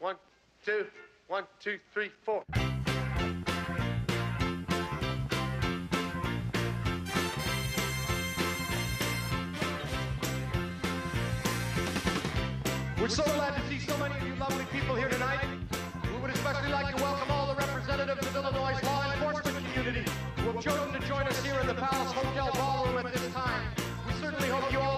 One, two, one, two, three, four. We're so glad to see so many of you lovely people here tonight. We would especially like to welcome all the representatives of Illinois' law enforcement community who have chosen to join us here in the Palace Hotel Ballroom at this time. We certainly hope you all